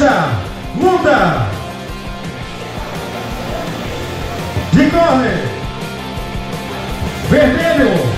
Muda, decorre, De corre. Né? Vermelho.